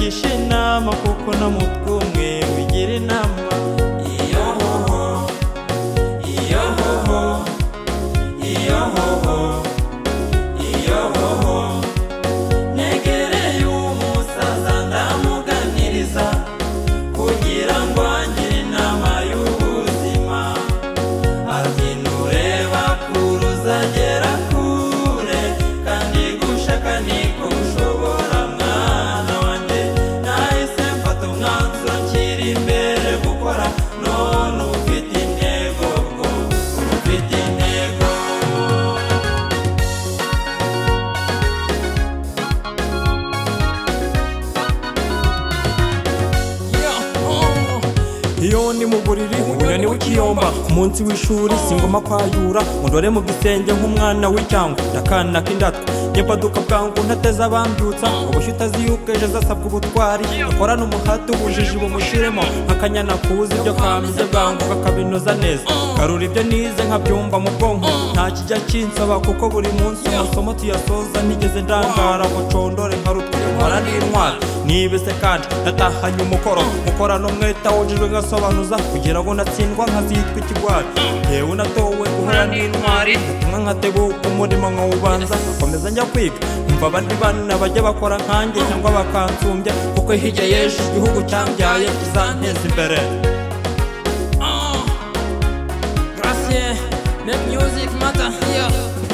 mugishe inama kuko n'umutwe umwe wigira inama ni mu buriri ubunyoni w'ikiyomba munsi w'ishuri singoma kwayura undore mu gisenge nk'umwana w'icyangwa ndakana k'indatwa nyebaduka bwangu ntateze abandutsa ubushyu utaziyuka ejo azasabwa ubutwari dukorane umuhate ubujiji bumushiremo nk'akanyana kuza ibyo kameze bwangu kakabinoza neza garura ibyo nize nkabyumva mu bwonko nta kijya kinsaba kuko buri munsi amasomo tuyasoza nigeze ndangara mucondore nka rutwara n'intwari nibese kandi natahanye umukoro mukorana umweta wujijwe ngasobanuza kugira ngo natsindwa nkazitwa ikigwari yewe natowe guhora n'intwari nka nkatebuka umurimo nkawubanza nkomeza njya kwiga umva abandi bana bajya bakora nkanjye cyangwa bakansumbya kuko hirya y'ejo igihugu cyambyaye kizanteza imbere ah, music matter here.